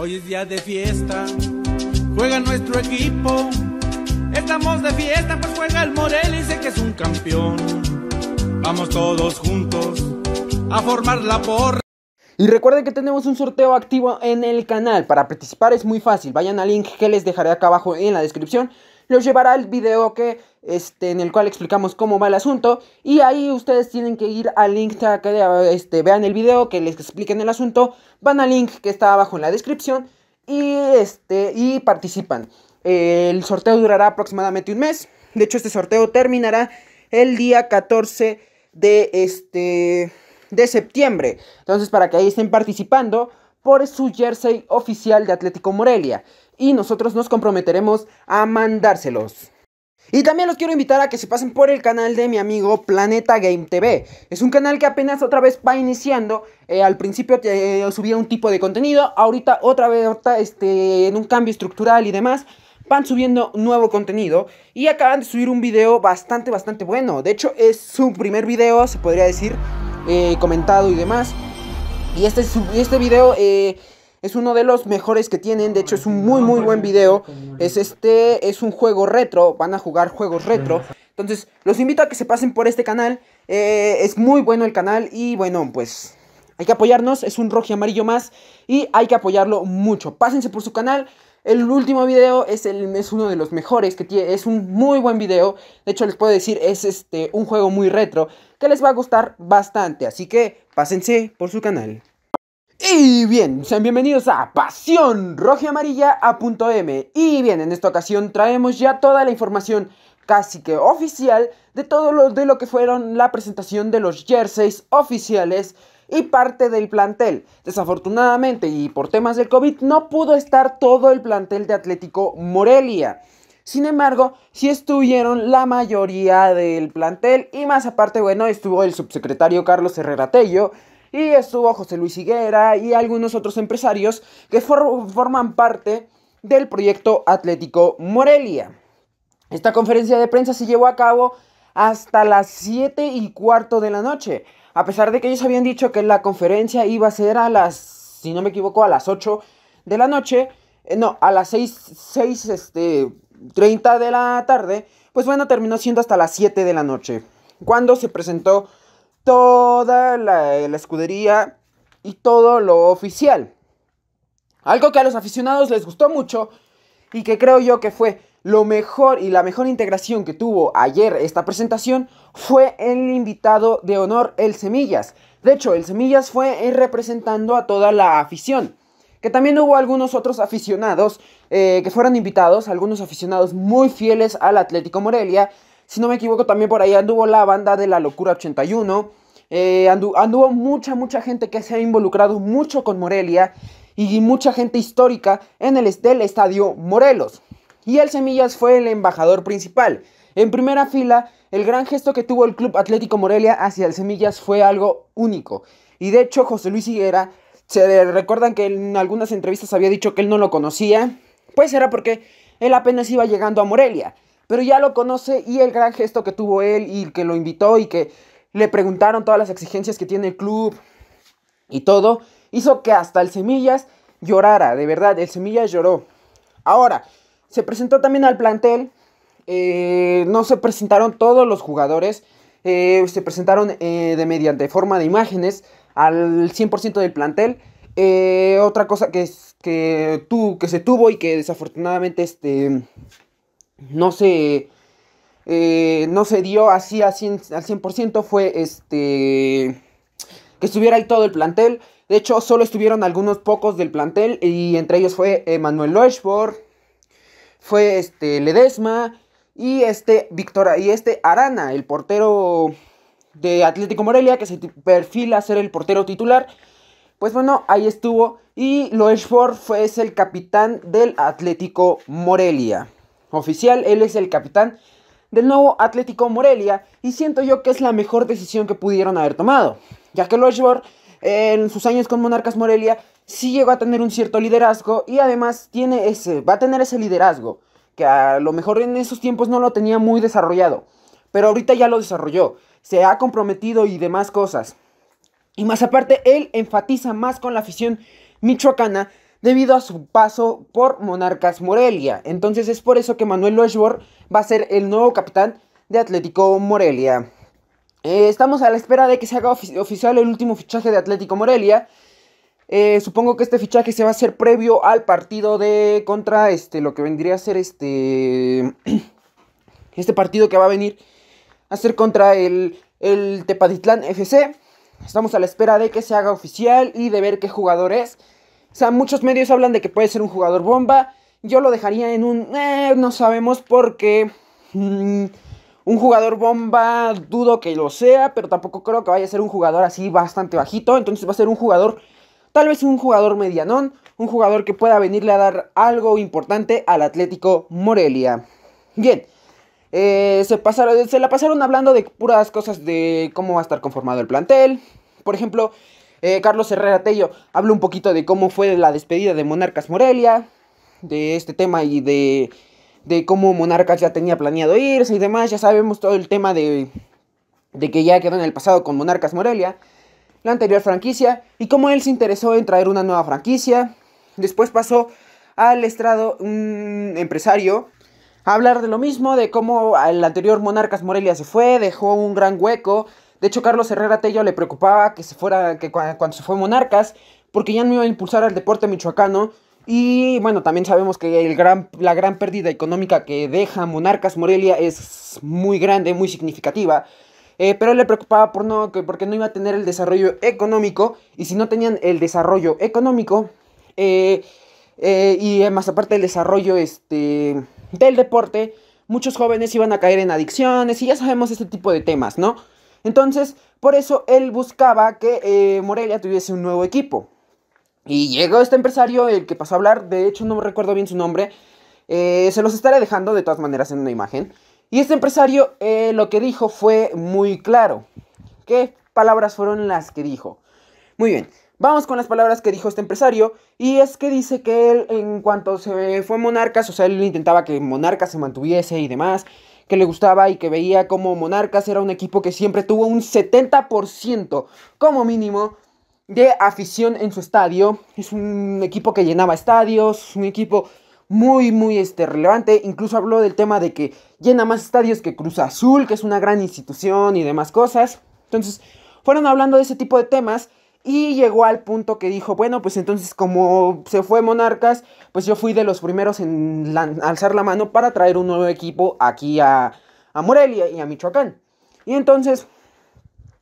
Hoy es día de fiesta, juega nuestro equipo. Estamos de fiesta, pues juega el Morel y sé que es un campeón. Vamos todos juntos a formar la porra. Y recuerden que tenemos un sorteo activo en el canal. Para participar es muy fácil. Vayan al link que les dejaré acá abajo en la descripción. Los llevará al video que, este, en el cual explicamos cómo va el asunto. Y ahí ustedes tienen que ir al link que este, vean el video, que les expliquen el asunto. Van al link que está abajo en la descripción. Y, este, y participan. El sorteo durará aproximadamente un mes. De hecho, este sorteo terminará el día 14 de este de septiembre. Entonces, para que ahí estén participando por su jersey oficial de Atlético Morelia. Y nosotros nos comprometeremos a mandárselos. Y también los quiero invitar a que se pasen por el canal de mi amigo Planeta Game TV. Es un canal que apenas otra vez va iniciando. Eh, al principio eh, subía un tipo de contenido. Ahorita otra vez este, en un cambio estructural y demás. Van subiendo nuevo contenido. Y acaban de subir un video bastante, bastante bueno. De hecho es su primer video, se podría decir. Eh, comentado y demás. Y este, este video es uno de los mejores que tienen. De hecho, es un muy, muy buen video. Es este, es un juego retro. Van a jugar juegos retro. Entonces, los invito a que se pasen por este canal. Eh, es muy bueno el canal. Y bueno, pues hay que apoyarnos. Es un rojo y amarillo más. Y hay que apoyarlo mucho. Pásense por su canal. El último video es, el, es uno de los mejores que tiene, es un muy buen video. De hecho, les puedo decir, es este un juego muy retro que les va a gustar bastante. Así que pásense por su canal. Y bien, sean bienvenidos a Pasión Roja y Amarilla a punto M. Y bien, en esta ocasión traemos ya toda la información casi que oficial de todo lo, de lo que fueron la presentación de los jerseys oficiales y parte del plantel. Desafortunadamente y por temas del COVID no pudo estar todo el plantel de Atlético Morelia. Sin embargo, sí estuvieron la mayoría del plantel y más aparte, bueno, estuvo el subsecretario Carlos Herrera Tello y estuvo José Luis Higuera y algunos otros empresarios que forman parte del proyecto Atlético Morelia. Esta conferencia de prensa se llevó a cabo hasta las 7 y cuarto de la noche. A pesar de que ellos habían dicho que la conferencia iba a ser a las, si no me equivoco, a las 8 de la noche, eh, no, a las 6, 6, este, 30 de la tarde, pues bueno, terminó siendo hasta las 7 de la noche, cuando se presentó toda la, escudería y todo lo oficial. Algo que a los aficionados les gustó mucho y que creo yo que fue lo mejor y la mejor integración que tuvo ayer esta presentación fue el invitado de honor, el Semillas. De hecho, el Semillas fue representando a toda la afición. Que también hubo algunos otros aficionados eh, que fueron invitados, algunos aficionados muy fieles al Atlético Morelia. Si no me equivoco, también por ahí anduvo la banda de la Locura 81. Eh, anduvo mucha, mucha gente que se ha involucrado mucho con Morelia y mucha gente histórica en el del Estadio Morelos y el Semillas fue el embajador principal. En primera fila, el gran gesto que tuvo el Club Atlético Morelia hacia el Semillas fue algo único. Y de hecho, José Luis Higuera, se recuerdan que en algunas entrevistas había dicho que él no lo conocía. Pues era porque él apenas iba llegando a Morelia. Pero ya lo conoce y el gran gesto que tuvo él y que lo invitó y que le preguntaron todas las exigencias que tiene el club y todo, hizo que hasta el Semillas llorara, de verdad, el Semillas lloró. Ahora, se presentó también al plantel. Eh, no se presentaron todos los jugadores. Eh, se presentaron eh, de mediante forma de imágenes al 100% del plantel. otra cosa que, que, tu, que se tuvo y que desafortunadamente este, no, se, no se dio así al 100% fue este, que estuviera ahí todo el plantel. De hecho, solo estuvieron algunos pocos del plantel y entre ellos fue Manuel Loeschborg, fue este Ledesma y este Victoria y este Arana, el portero de Atlético Morelia que se perfila a ser el portero titular. Pues bueno, ahí estuvo y Loeshford fue es el capitán del Atlético Morelia. Oficial, él es el capitán del nuevo Atlético Morelia y siento yo que es la mejor decisión que pudieron haber tomado, ya que Loeshford en sus años con Monarcas Morelia sí llegó a tener un cierto liderazgo y además tiene ese, va a tener ese liderazgo que a lo mejor en esos tiempos no lo tenía muy desarrollado, pero ahorita ya lo desarrolló, se ha comprometido y demás cosas. Y más aparte, él enfatiza más con la afición michoacana debido a su paso por Monarcas Morelia. Entonces es por eso que Manuel Loeshbor va a ser el nuevo capitán de Atlético Morelia. Eh, estamos a la espera de que se haga oficial el último fichaje de Atlético Morelia. Eh, supongo que este fichaje se va a hacer previo al partido de contra este lo que vendría a ser este este partido que va a venir a ser contra el el Tepatitlán FC. Estamos a la espera de que se haga oficial y de ver qué jugador es. O sea, muchos medios hablan de que puede ser un jugador bomba. Yo lo dejaría en un... Eh, no sabemos porque... Mm, un jugador bomba dudo que lo sea, pero tampoco creo que vaya a ser un jugador así bastante bajito. Entonces va a ser un jugador, tal vez un jugador medianón, un jugador que pueda venirle a dar algo importante al Atlético Morelia. Bien, eh, se, pasaron, se la pasaron hablando de puras cosas de cómo va a estar conformado el plantel. Por ejemplo, eh, Carlos Herrera Tello habló un poquito de cómo fue la despedida de Monarcas Morelia, de este tema y de, de cómo Monarcas ya tenía planeado irse y demás. Ya sabemos todo el tema de, de que ya quedó en el pasado con Monarcas Morelia, la anterior franquicia, y cómo él se interesó en traer una nueva franquicia. Después pasó al estrado un empresario a hablar de lo mismo, de cómo el anterior Monarcas Morelia se fue, dejó un gran hueco de hecho, Carlos Herrera Tello le preocupaba que se fuera, que cuando se fue Monarcas, porque ya no iba a impulsar al deporte michoacano. Y bueno, también sabemos que el gran, la gran pérdida económica que deja Monarcas Morelia es muy grande, muy significativa. Eh, pero le preocupaba por no, que, porque no iba a tener el desarrollo económico. Y si no tenían el desarrollo económico, eh, eh, y más aparte del desarrollo este, del deporte, muchos jóvenes iban a caer en adicciones. Y ya sabemos este tipo de temas, ¿no? Entonces, por eso él buscaba que eh, Morelia tuviese un nuevo equipo. Y llegó este empresario, el que pasó a hablar, de hecho no me recuerdo bien su nombre, eh, se los estaré dejando de todas maneras en una imagen. Y este empresario eh, lo que dijo fue muy claro. ¿Qué palabras fueron las que dijo? Muy bien, vamos con las palabras que dijo este empresario. Y es que dice que él en cuanto se fue Monarcas, o sea, él intentaba que Monarcas se mantuviese y demás que le gustaba y que veía como Monarcas era un equipo que siempre tuvo un 70% como mínimo de afición en su estadio. Es un equipo que llenaba estadios, un equipo muy, muy este, relevante. Incluso habló del tema de que llena más estadios que Cruz Azul, que es una gran institución y demás cosas. Entonces, fueron hablando de ese tipo de temas y llegó al punto que dijo, bueno, pues entonces como se fue Monarcas, pues yo fui de los primeros en alzar la mano para traer un nuevo equipo aquí a, a Morelia y a Michoacán. Y entonces,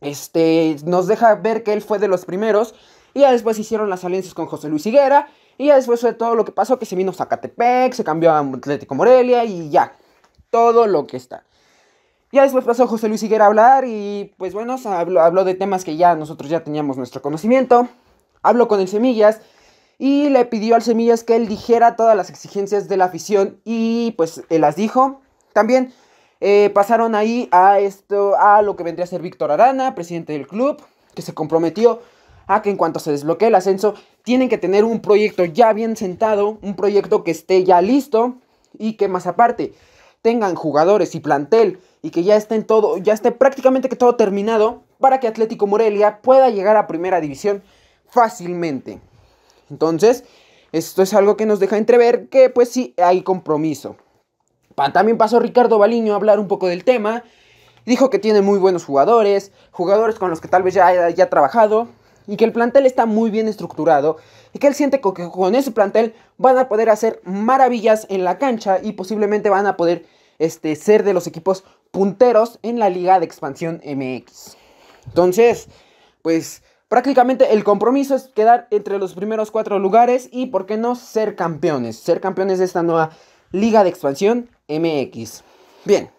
este, nos deja ver que él fue de los primeros. Y ya después hicieron las alianzas con José Luis Higuera. Y ya después fue todo lo que pasó, que se vino Zacatepec, se cambió a Atlético Morelia y ya. Todo lo que está. Ya después pasó José Luis Higuera a hablar y pues bueno, habló, habló de temas que ya nosotros ya teníamos nuestro conocimiento. Habló con el Semillas y le pidió al Semillas que él dijera todas las exigencias de la afición y pues él las dijo. También eh, pasaron ahí a esto, a lo que vendría a ser Víctor Arana, presidente del club, que se comprometió a que en cuanto se desbloquee el ascenso, tienen que tener un proyecto ya bien sentado, un proyecto que esté ya listo y que más aparte tengan jugadores y plantel y que ya estén todo, ya esté prácticamente que todo terminado para que Atlético Morelia pueda llegar a primera división fácilmente. Entonces, esto es algo que nos deja entrever que pues sí hay compromiso. También pasó Ricardo Baliño a hablar un poco del tema. Dijo que tiene muy buenos jugadores, jugadores con los que tal vez ya haya trabajado y que el plantel está muy bien estructurado y que él siente que con ese plantel van a poder hacer maravillas en la cancha y posiblemente van a poder este, ser de los equipos punteros en la Liga de Expansión MX. Entonces, pues prácticamente el compromiso es quedar entre los primeros cuatro lugares y, ¿por qué no, ser campeones? Ser campeones de esta nueva Liga de Expansión MX. Bien,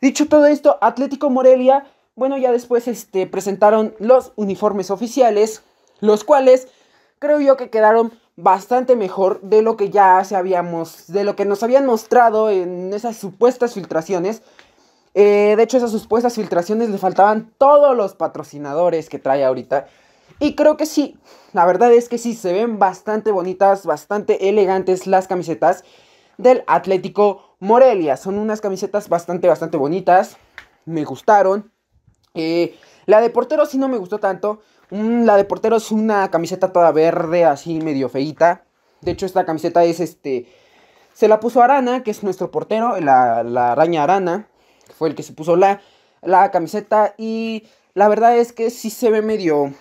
dicho todo esto, Atlético Morelia, bueno, ya después este, presentaron los uniformes oficiales, los cuales creo yo que quedaron bastante mejor de lo que ya se habíamos, de lo que nos habían mostrado en esas supuestas filtraciones. Eh, de hecho, esas supuestas filtraciones le faltaban todos los patrocinadores que trae ahorita. Y creo que sí, la verdad es que sí, se ven bastante bonitas, bastante elegantes las camisetas del Atlético Morelia. Son unas camisetas bastante, bastante bonitas. Me gustaron. Eh, la de portero sí no me gustó tanto. Mm, la de portero es una camiseta toda verde, así medio feita. De hecho, esta camiseta es este. Se la puso Arana, que es nuestro portero, la, la araña Arana. Que fue el que se puso la, la camiseta. Y la verdad es que sí se ve medio.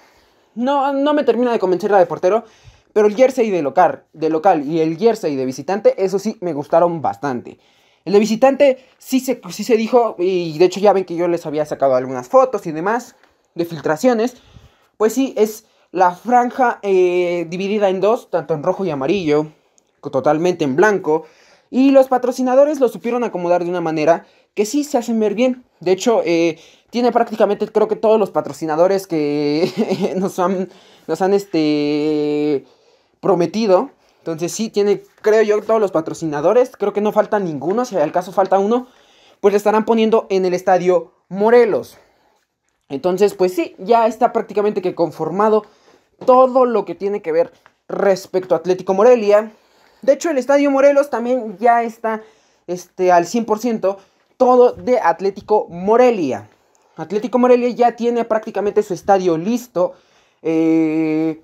No, no me termina de convencer la de portero. Pero el jersey de local, de local y el jersey de visitante, eso sí me gustaron bastante. El de visitante sí se, sí se dijo, y de hecho ya ven que yo les había sacado algunas fotos y demás de filtraciones. Pues sí, es la franja eh, dividida en dos, tanto en rojo y amarillo, totalmente en blanco. Y los patrocinadores lo supieron acomodar de una manera que sí se hacen ver bien. De hecho, eh, tiene prácticamente creo que todos los patrocinadores que nos han, nos han este, prometido. Entonces sí, tiene, creo yo, todos los patrocinadores. Creo que no falta ninguno. Si al caso falta uno, pues le estarán poniendo en el estadio Morelos. Entonces, pues sí, ya está prácticamente que conformado todo lo que tiene que ver respecto a Atlético Morelia. De hecho, el estadio Morelos también ya está este, al 100% todo de Atlético Morelia. Atlético Morelia ya tiene prácticamente su estadio listo. Eh,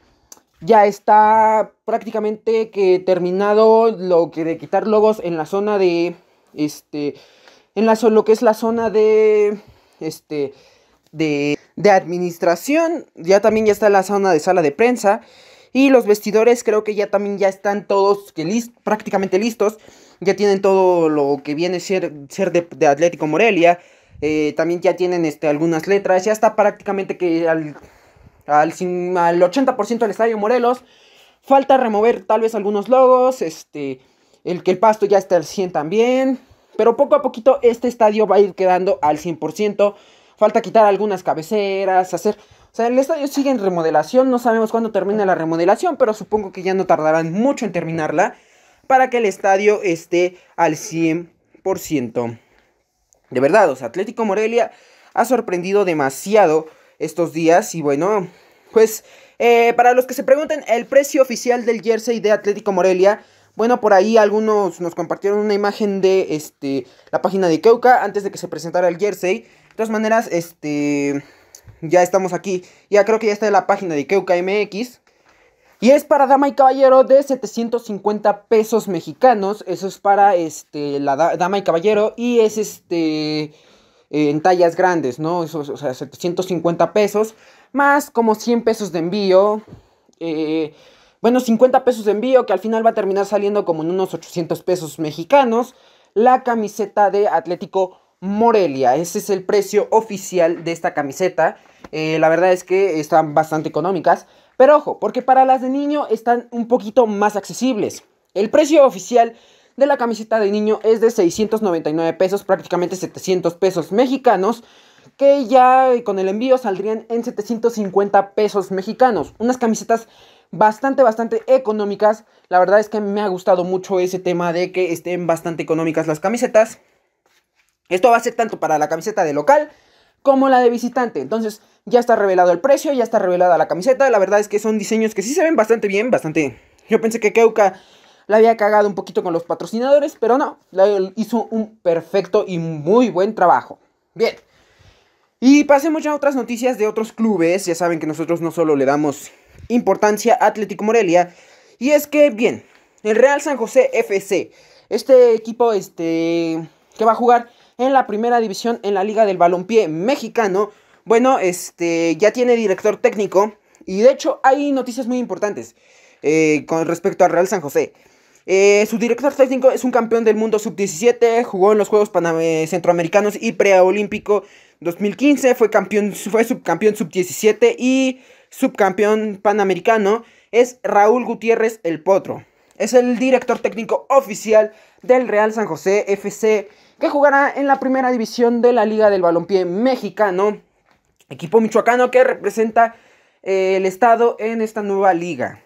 ya está prácticamente que terminado lo que de quitar logos en la zona de este en la lo que es la zona de este de, de administración ya también ya está la zona de sala de prensa y los vestidores creo que ya también ya están todos que prácticamente listos ya tienen todo lo que viene a ser, ser de, Atlético Morelia eh, también ya tienen este, algunas letras ya está prácticamente que al al, al 80% del estadio Morelos. Falta remover tal vez algunos logos, este, el que el pasto ya esté al 100 también. Pero poco a poquito este estadio va a ir quedando al 100%. Falta quitar algunas cabeceras, hacer... O sea, el estadio sigue en remodelación, no sabemos cuándo termine la remodelación, pero supongo que ya no tardarán mucho en terminarla para que el estadio esté al 100%. De verdad, o sea, Atlético Morelia ha sorprendido demasiado estos días. Y bueno, pues eh, para los que se pregunten, el precio oficial del jersey de Atlético Morelia. Bueno, por ahí algunos nos compartieron una imagen de este, la página de Keuka antes de que se presentara el jersey. Todas maneras, este, ya estamos aquí. Ya creo que ya está en la página de Keuka MX. Y es para dama y caballero de 750 pesos mexicanos. Eso es para este, la dama y caballero. Y es este en tallas grandes, ¿no? Eso, o sea, 750 pesos, más como 100 pesos de envío. Eh, bueno, 50 pesos de envío, que al final va a terminar saliendo como en unos 800 pesos mexicanos. La camiseta de Atlético Morelia. Ese es el precio oficial de esta camiseta. Eh, la verdad es que están bastante económicas. Pero ojo, porque para las de niño están un poquito más accesibles. El precio oficial de la camiseta de niño es de 699 pesos, prácticamente 700 pesos mexicanos, que ya con el envío saldrían en 750 pesos mexicanos. Unas camisetas bastante, bastante económicas. La verdad es que me ha gustado mucho ese tema de que estén bastante económicas las camisetas. Esto va a ser tanto para la camiseta de local como la de visitante. Entonces ya está revelado el precio, ya está revelada la camiseta. La verdad es que son diseños que sí se ven bastante bien, bastante... Yo pensé que Keuka la había cagado un poquito con los patrocinadores, pero no, hizo un perfecto y muy buen trabajo. Bien. Y pasemos ya a otras noticias de otros clubes. Ya saben que nosotros no solo le damos importancia a Atlético Morelia. Y es que, bien, el Real San José FC. Este equipo este, que va a jugar en la primera división en la Liga del Balompié Mexicano. Bueno, este, ya tiene director técnico. Y de hecho hay noticias muy importantes eh, con respecto al Real San José. Eh, su director técnico es un campeón del mundo sub-17, jugó en los Juegos eh, Centroamericanos y Preolímpico 2015, fue, campeón, fue subcampeón sub-17 y subcampeón panamericano. Es Raúl Gutiérrez El Potro. Es el director técnico oficial del Real San José FC, que jugará en la primera división de la Liga del Balompié Mexicano, equipo michoacano que representa eh, el estado en esta nueva liga.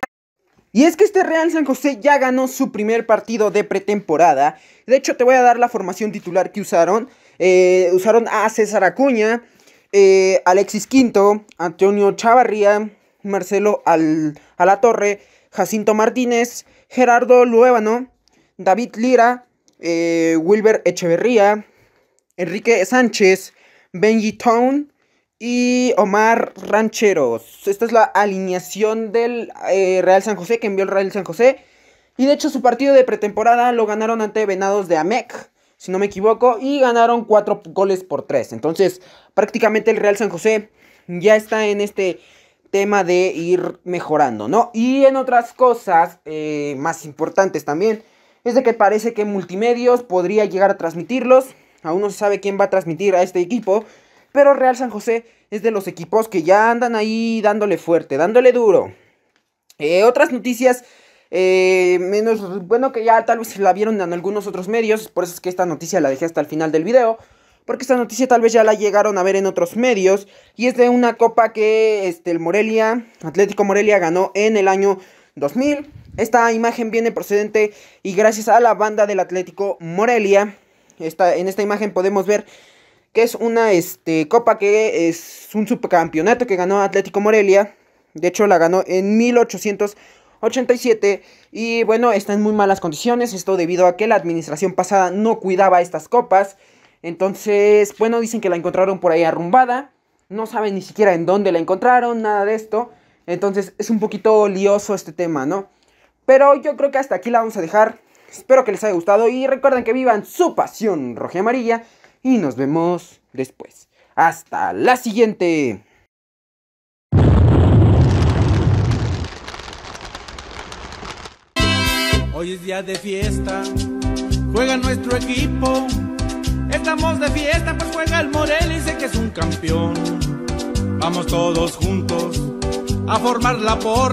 Y es que este Real San José ya ganó su primer partido de pretemporada. De hecho, te voy a dar la formación titular que usaron. Eh, usaron a César Acuña, eh, Alexis Quinto, Antonio Chavarría, Marcelo Al, Torre, Jacinto Martínez, Gerardo Luébano, David Lira, eh, Wilber Echeverría, Enrique Sánchez, Benji Town, y Omar Rancheros. Esta es la alineación del eh, Real San José que envió el Real San José. Y de hecho su partido de pretemporada lo ganaron ante Venados de Amec, si no me equivoco, y ganaron 4 goles por 3. Entonces prácticamente el Real San José ya está en este tema de ir mejorando, ¿no? Y en otras cosas eh, más importantes también, es de que parece que Multimedios podría llegar a transmitirlos. Aún no se sabe quién va a transmitir a este equipo. Pero Real San José es de los equipos que ya andan ahí dándole fuerte, dándole duro. Eh, otras noticias, eh, menos, bueno que ya tal vez la vieron en algunos otros medios, por eso es que esta noticia la dejé hasta el final del video. Porque esta noticia tal vez ya la llegaron a ver en otros medios. Y es de una copa que este, el Morelia, Atlético Morelia ganó en el año 2000. Esta imagen viene procedente y gracias a la banda del Atlético Morelia. Esta, en esta imagen podemos ver que es una este, copa que es un subcampeonato que ganó Atlético Morelia. De hecho, la ganó en 1887 y bueno, está en muy malas condiciones. Esto debido a que la administración pasada no cuidaba estas copas. Entonces, bueno, dicen que la encontraron por ahí arrumbada. No saben ni siquiera en dónde la encontraron, nada de esto. Entonces, es un poquito lioso este tema, ¿no? Pero yo creo que hasta aquí la vamos a dejar. Espero que les haya gustado y recuerden que vivan su pasión roja y amarilla y nos vemos después. Hasta la siguiente. Hoy es día de fiesta, juega nuestro equipo. Estamos de fiesta, pues juega el Morel y sé que es un campeón. Vamos todos juntos a formar la porra.